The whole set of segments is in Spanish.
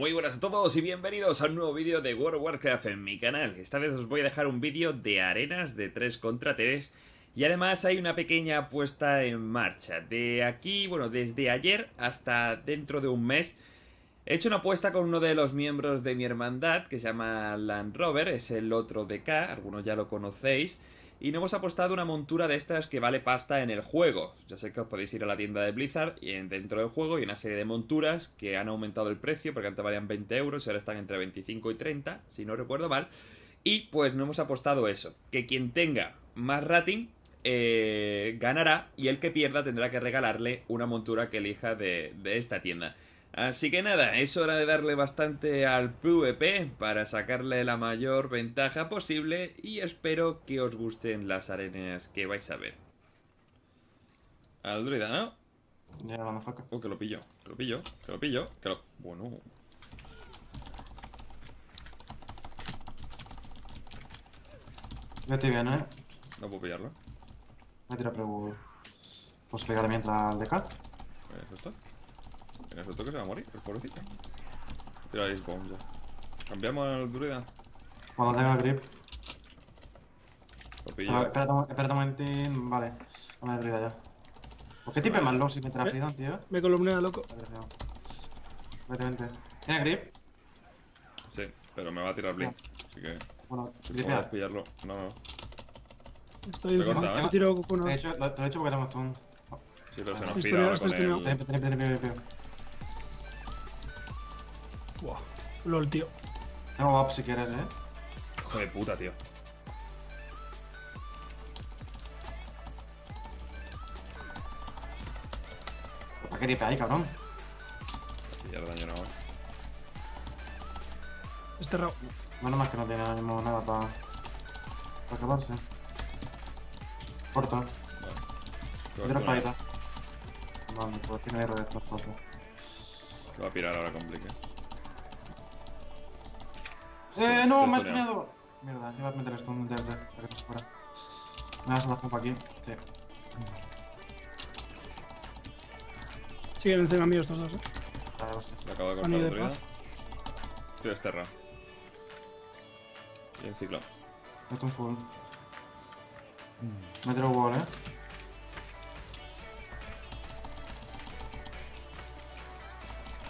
Muy buenas a todos y bienvenidos a un nuevo vídeo de World of Warcraft en mi canal. Esta vez os voy a dejar un vídeo de arenas de 3 contra 3 y además hay una pequeña apuesta en marcha. De aquí, bueno, desde ayer hasta dentro de un mes he hecho una apuesta con uno de los miembros de mi hermandad que se llama Land Rover, es el otro de K, algunos ya lo conocéis. Y nos hemos apostado una montura de estas que vale pasta en el juego. Ya sé que os podéis ir a la tienda de Blizzard y dentro del juego hay una serie de monturas que han aumentado el precio porque antes valían 20 euros y ahora están entre 25 y 30, si no recuerdo mal. Y pues nos hemos apostado eso, que quien tenga más rating eh, ganará y el que pierda tendrá que regalarle una montura que elija de esta tienda. Así que nada, es hora de darle bastante al PvP para sacarle la mayor ventaja posible y espero que os gusten las arenas que vais a ver. Al druida, ¿no? Ya, motherfucker. Oh, que lo pillo, que lo pillo, que lo pillo, que lo... Bueno... Yo estoy bien, ¿eh? No puedo pillarlo. Me tira pero... Pues pegarle mientras al de cat. ¿Eso está? ¿Tienes otro que se va a morir? El pobrecito. Tira ahí bomb ya. Cambiamos al druida. Cuando tenga el grip. Pillo. espérate, un- espérate un momentín. Vale. No me he ya. ¿Por qué tipe más low si me trae ¿Eh? Freedom, tío? Me columnea, loco. Vete, vente. ¿Tiene grip? Sí, pero me va a tirar blink. Así que... Bueno, gripea. pillarlo. No, no. Estoy Te me ¿eh? tiro con Te una. he hecho, lo, te lo he hecho porque tengo stun. Sí, pero se nos Estoy pira ahora con el... Buah. LOL, tío. Tengo up si quieres, eh. Hijo de puta, tío. ¿Para qué tipe ahí, cabrón? Pillar daño no, eh. Desterrado. Menos más que no tiene ánimo nada para. para acabarse. Corto. Vale. Te Tira vas para a ahí. Vale, pues tiene R de estos corto. Se va a pirar ahora con blink, eh. Eh, no, me has tuneado. Mierda, iba a meter esto en DD para que se fuera. Me das la pompa aquí. Sí. Siguen encima mío estos dos, eh. Le acabo de cortar paz. Estoy desterrado. Y en ciclo. Meto un full. Me tiro wall, eh.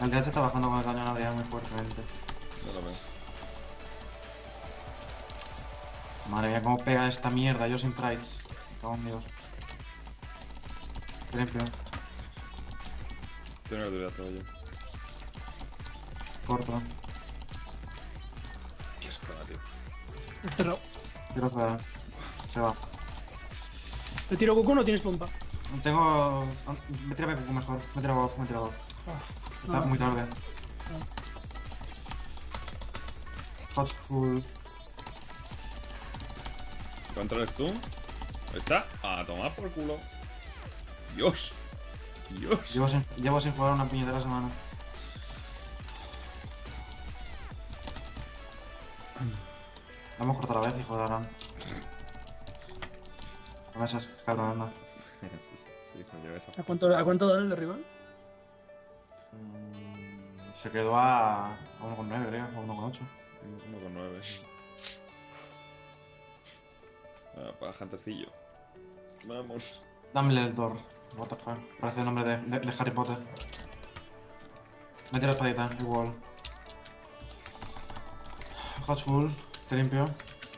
El DH está bajando con el cañón Adrián muy fuertemente. No lo veo. Madre mía, cómo pega esta mierda, yo sin trades. Me cago en Dios. Limpio, Tengo el druida todo yo. corto. Qué asco, tío. Desterrado. Tiro fuera. Se va. ¿Te tiro Goku no tienes pompa? Tengo. Me tira Pepe mejor. Me tira Bob, me tira Bob. Está Ah, muy tarde. Hot full. ¿Controles tú? Ahí está. A tomar por culo. Dios. Dios. Llevo sin, llevo sin jugar una puñetera semana. Vamos a cortar la vez, hijo de Aran. No me seas cabrón, anda. sí, coño, esa. ¿A cuánto, ¿A cuánto dan el de rival? Mm, Se quedó a, a 1,9 creo, o 1,8. 1 con 9. Ah, para Huntercillo. Vamos. Dame el Door. What the fuck. Parece el nombre de, de- de Harry Potter. Me tiro espadita, igual. Hot full, te limpio.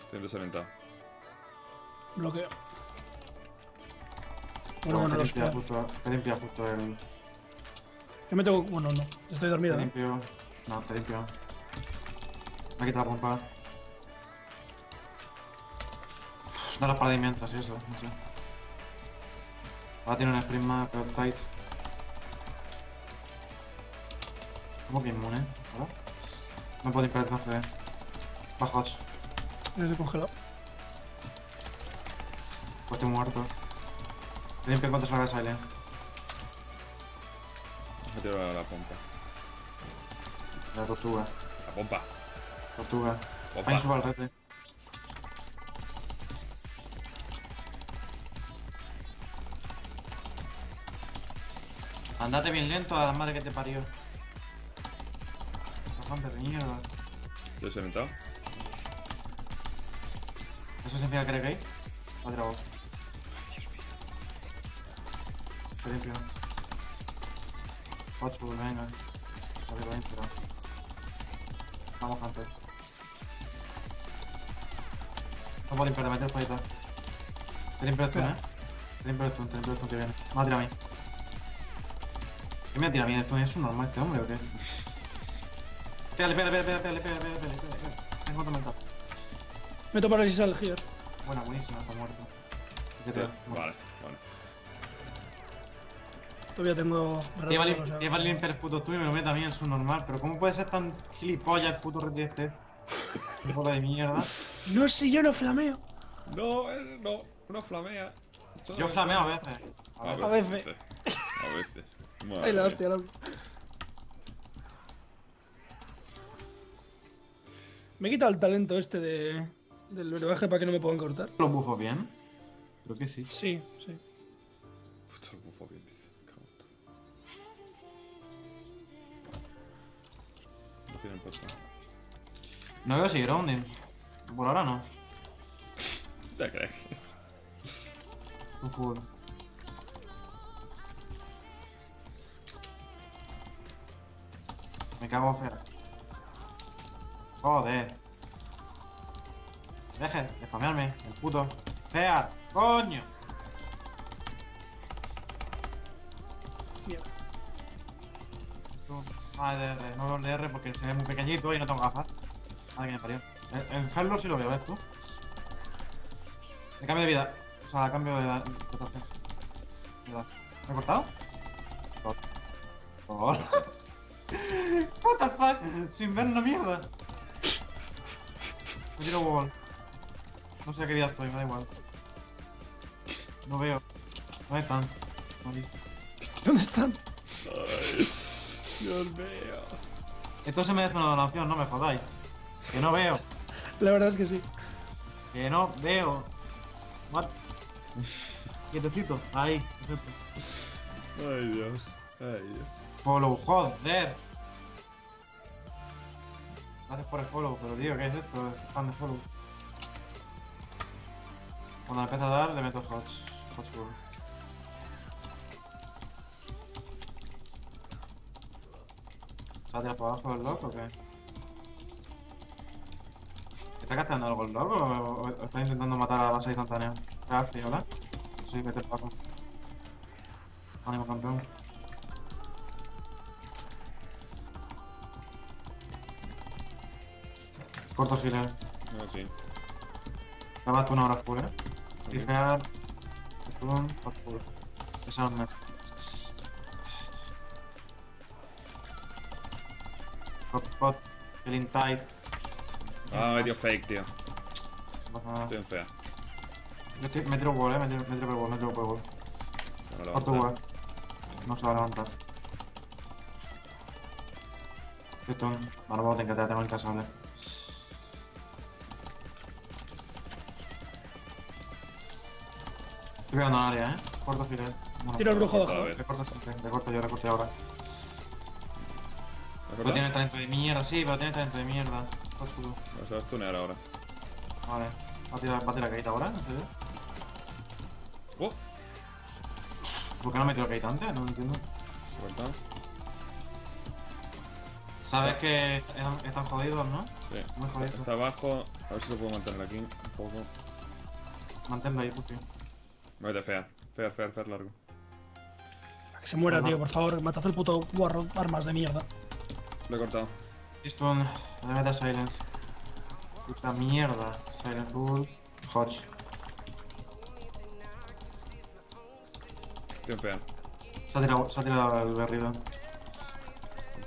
Estoy desorientado. Bloqueo. Bueno, bueno, te, limpia justo, te limpia justo el. Yo me tengo. Bueno, no. Estoy Te dormido. ¿eh? limpio. No, te limpio. Me quita la pompa. Da la y mientras y eso, no sé. Ahora tiene un sprint más, pero tight. ¿Cómo que inmune? ¿Ahora? No puedo limpiar el CD. Va Hodge. Eres congelado. Pues estoy muerto. Te limpio en cuanto salga Silent. Me tiro la, la pompa. La tortuga. La pompa. Tortuga. Pompa. Ahí suba al rete. Andate bien lento a la madre que te parió. Hunter de mierda. Estoy desorientado. ¿Eso significa que eres gay? Va a tirar vos. Te limpio. 8, venga. A ver, limpio. Vamos, Hunter. No puedo limpiar, te metes por ahí. Te limpio esto, ¿eh? Te limpio esto, te limpio esto que viene. Me va a tirar a mí. ¿Qué me va a tirar a mí? ¿Esto es un normal este hombre o qué? Pégale, pégale, pégale, pégale, pégale, pégale, pégale, pégale. Tengo otro mental. Meto parálisis al Gier. Buena, buenísima, está muerto. Es que te- Vale, vale. Todavía tengo. Te va a o sea, limpiar el puto tuyo y me lo mete a mí en su normal. Pero ¿cómo puede ser tan gilipollas el puto rey este? Hijo de mierda. No sé, yo no flameo. No, eh, no, no flamea. Yo flameo a veces. A A veces. veces. A veces. Madre Ay, la hostia, loco. Me he quitado el talento este de, del brebaje para que no me puedan cortar. ¿Los bufos bien? Creo que sí. Sí, sí. Puto el bufo bien, dice. Me cago en todo. No tienen puesto. No veo si grounding. Por ahora no. ¿Te crees? Tu full. Me cago fea. Joder. Deje de spamearme, el puto. ¡Fea! ¡Coño! Ah, DR. No veo el DR porque se ve muy pequeñito y no tengo gafas. Madre que me parió. El, el Ferlo sí lo veo, ¿ves tú? Me cambio de vida. O sea, cambio de edad. de. ¿Me he cortado? Por favor. Sin ver una mierda. Me tiro wall. No sé a qué vida estoy, me da igual. No veo. ¿Dónde están? Vi. ¿Dónde están? Ay, Dios mío. Esto se merece una donación, no me jodáis. Que no veo. La verdad es que sí. Que no veo. What? Quietecito. Ahí, perfecto. Ay, Dios. Ay, Dios. Follow, joder. Gracias por el follow, pero tío, ¿qué es esto? Es fan de follow. Cuando empieza a dar, le meto hot. Hot full. ¿Se va a tirar por abajo el lock o qué? ¿Está casteando algo el lock o, está intentando matar a la base instantánea? Gracias, ¿hola? Sí, vete para abajo. Ánimo, campeón. Corto healer. No, sí. Grabas tú una hora full, eh. Ok. Fijar. Stun, hot full. Esa me. Hot pot. Feeling tight. Ah, me dio fake, tío. No. Estoy en fea. Yo estoy, me tiro wall, eh. Me tiro, me tiro por wall, me tiro por wall. No Corto wall. No se va a levantar. Stun. Ahora vamos a tener que tengo Estoy pegando al área, eh. Corto healer. Bueno, Tiro el brujo abajo. ver. Recorto siempre, recorto yo, recorto yo ahora. ¿Me Pero tiene talento de mierda, sí, pero tiene talento de mierda. Vas a stunear ahora. Vale. ¿Va a tirar, va a tirar Kate ahora? ¿En serio? Oh, ¿Por qué no metió Kate antes? No lo entiendo. Sabes que están, jodidos, ¿no? Sí. Muy jodidos. Está abajo. A ver si lo puedo mantener aquí un poco. Manténlo ahí, Puffy. Me mete fea. Fea, fea, fea, largo. Que se muera, tío, por favor. Matad el puto guarro, armas de mierda. Lo he cortado. Mete a Silence. Puta mierda. Silence Bull. Hodge. Estoy en fea. Se ha tirado, se ha tirado el berrido.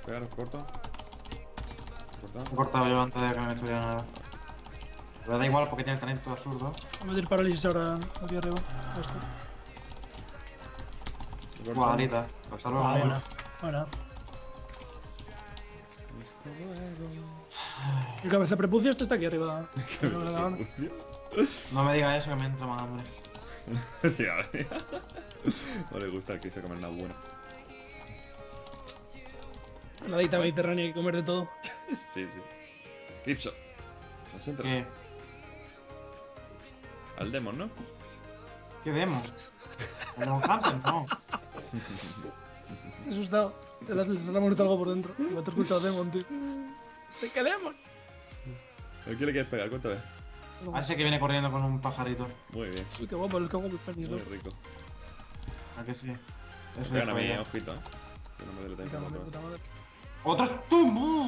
Fea, lo corto. Corta. He cortado yo antes de que me estuviera nada. Pero da igual porque tiene talento absurdo. Voy a meter parálisis ahora aquí arriba. Ahí está. Lo corto. Guadalita. Hasta luego. Ah, buena. Buena. Hasta luego. El cabeza prepucio este está aquí arriba. No me digas eso que me entra más hambre. No le gusta que se comer nada bueno. La dieta mediterránea hay que comer de todo. sí, sí. Concentra. ¿Qué? Al demon, ¿no? ¿Qué demo? ¿El Demon Hunter? No. Se ha asustado. Se le ha, muerto algo por dentro. Me ha escuchado Demon, tío. ¿De qué Demon? ¿A quién le quieres pegar? Cuéntame. A ese que viene corriendo con un pajarito. Muy bien. Uy, qué guapo, el cago del Fénix, Muy rico. ¿A que sí? Eso Pegan es a mí, ojito, ¿eh? Que no me Me mi otro. puta madre. ¡Otro tumbo!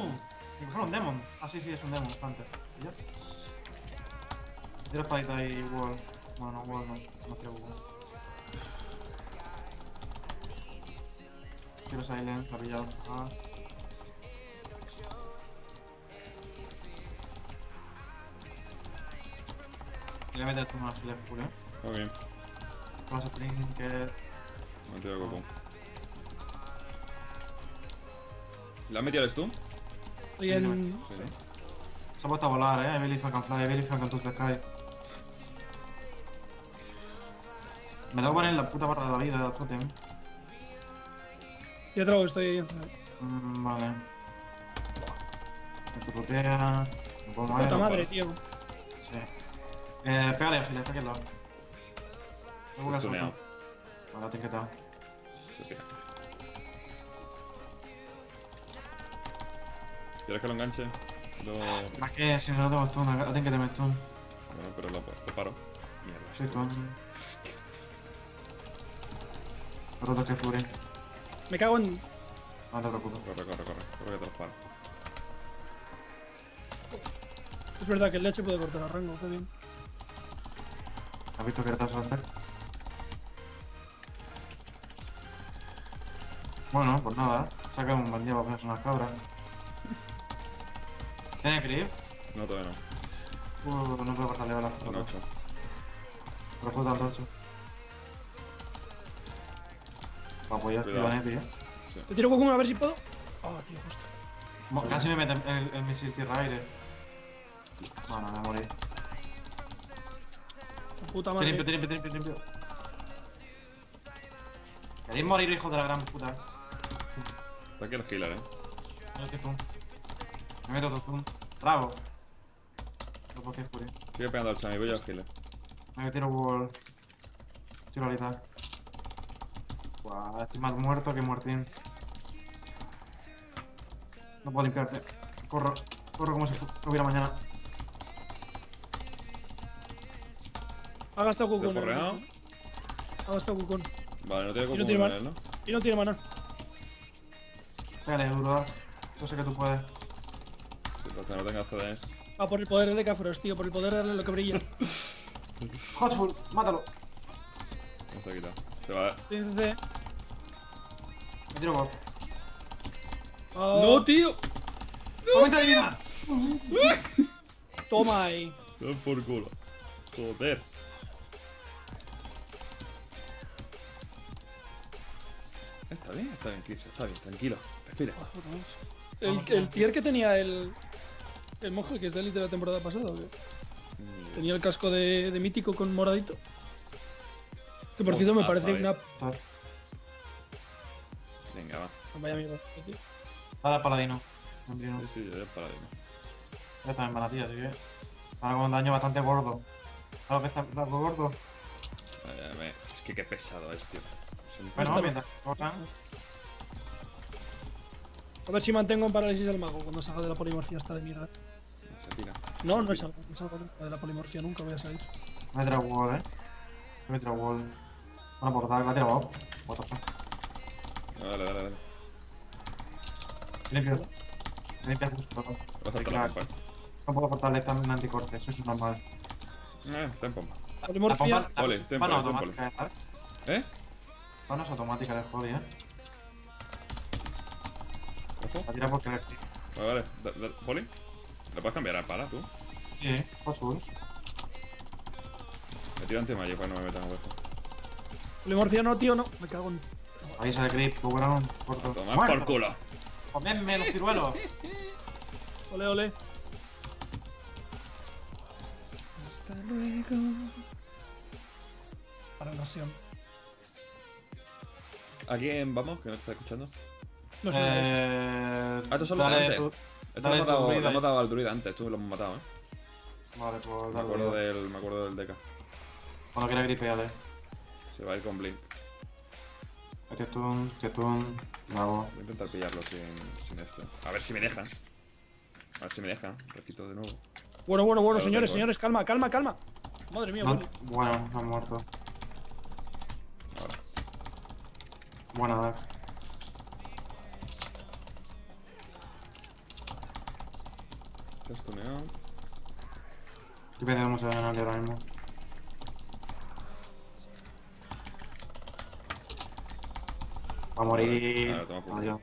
Me cogieron un demon. Ah, sí, sí, es un demon, Hunter. ¿Y ya? Tira espadita ahí, wall. Bueno, no, wall no. No quiero wall. Quiero silence, la ha pillado. Ah. Le voy a meter tú una fila full, eh. Bien. Vas a trinket. Me tiro coco. ¿La has metido el stun? Estoy Sí, en. Sí, ¿no? Se ha puesto a volar, eh. I can fly, I can touch the sky. Me da poner la puta barra de la vida del totem. Tira trago, estoy ahí. Mm, vale. Me turrotea. Me puedo mover. Puta no, madre, tío. Sí. Eh, pégale, Gil, está aquí al lado. Tengo que saltar. Vale, etiquetado. Se tira. ¿Quieres que lo enganche? Lo... ¿Para qué? Si no tengo stun, ti que te me stun. Bueno, pero lo, lo paro. Mierda, Sí, esto. stun. Roto que fury. Me cago en. No te preocupes. Corre, corre, corre. Corre que te los paro. Es verdad que el leche puede cortar a rango, qué bien. ¿Has visto que retraso hacer? Bueno, pues nada. Saca un bandido para ponerse unas cabras. ¿Tiene creep? No, todavía no. Uh, no puedo cortarle Son foto. 8. Pero fue tanto 8. Para apoyar tío, Cuidado. eh, tío. Te tiro Goku a ver si puedo. Ah, tío, justo. Mo- Casi me mete el, el misil tierra aire. Bueno, me morí. Puta Te madre. limpio, te limpio, te limpio, te limpio. Queréis morir, hijo de la gran puta. Está aquí el healer, eh. No es que tú. Me meto otro zoom. Bravo. Lo puedo hacer fury. Sigue pegando al Chami, voy yo al healer. Me tiro wall. Tiro ahorita. Buah, estoy más muerto que muertín. No puedo limpiarte. Corro. Corro como si hubiera mañana. Ha gastado ¿Te Goku. has porreado? Ha gastado Goku. Vale, no tiene Y no tiene él, ¿no? Y no tiene mana. Pégale, duro. Yo sé que tú puedes. Sí, hasta que no tenga CD. Va por el poder de Cafros, tío. Por el poder de lo que brilla. Hotful, mátalo. No se ha quitado. Se va. Dice. Bot. Ah, ¡No, tío! ¡Comenta divina! Toma ahí. No por culo. Joder. Está bien, está bien, Clips, está bien, tranquilo. Respira. El, el tier que tenía el. El monje que es de élite de la temporada pasada, ¿o qué? Tenía el casco de, de mítico con moradito. Que por cierto me parece sabe. una. Venga, va. Vaya mierda. Dale paladino. Andrino. Sí, sí, ya es paladino. Ya está en baratilla, así que. Ahora con daño bastante gordo. ¿Sabes que está algo gordo? Ay, ay, me- Es que qué pesado es, tío. Es un- Bueno, Está- mientras. A ver si mantengo en parálisis al mago cuando salga de la polimorfia esta de mierda. Se tira. No, no salgo, no salgo de la polimorfia, nunca voy a salir. Me he tirado wall, eh. Me he tirado wall. Bueno, por dar, la he tirado wall. What the fuck. Dale, dale, dale. Limpio. Limpia justo. Vas a la Claro. pompa. No puedo cortarle tan anticorte, eso es normal. Eh, está en pompa. Polimorfia. la- Ole, estoy en la ¿sabes? ¿Eh? La no es automática de jodi, eh. Ojo. La tira porque le Vale, vale. Da- da- ¿Poli? ¿Le puedes cambiar a para, tú? Sí, azul. Me tiro anti-mayo para que no me metan hueco. Polimorfia no, tío, no. Me cago en. Ahí sale creep, que bueno, corto. Toma Muerto. por culo. Comedme los ciruelos. Ole, ole. Hasta luego. Para invasión. ¿A quién vamos? Que no está escuchando. No sé. eh. Ah, esto solo dale antes. tú- Este lo Dale ha tu matado, ahí. matado al druida antes, tú lo hemos matado, eh. Vale, pues Me dale. acuerdo del, me acuerdo del DK. Cuando quiera gripear, eh. Se va a ir con Blink. Tetun, tetun. Bravo. Voy a intentar pillarlo sin, sin esto. A ver si me dejan. A ver si me dejan. Repito de nuevo. Bueno, bueno, bueno, señores, tengo, señores, calma, calma, calma. Madre mía, No- bueno, no han muerto. Ahora. Buena, Dark. Te has tuneado. Estoy perdiendo mucho de ganar ahora mismo. Va a morir. Toma por. Adiós.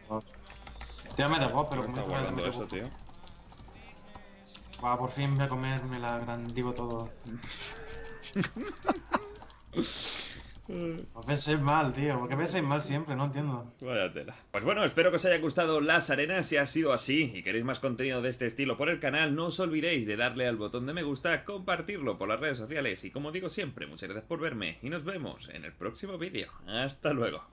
De vos, pero ¿Cómo como guardando eso, tío? Va, por fin voy a comerme la gran digo todo. No penséis mal, tío. ¿Por qué pensáis mal siempre? No entiendo. Vaya tela. Pues bueno, espero que os haya gustado las arenas. Si ha sido así y queréis más contenido de este estilo por el canal, no os olvidéis de darle al botón de me gusta, compartirlo por las redes sociales y como digo siempre, muchas gracias por verme y nos vemos en el próximo vídeo. Hasta luego.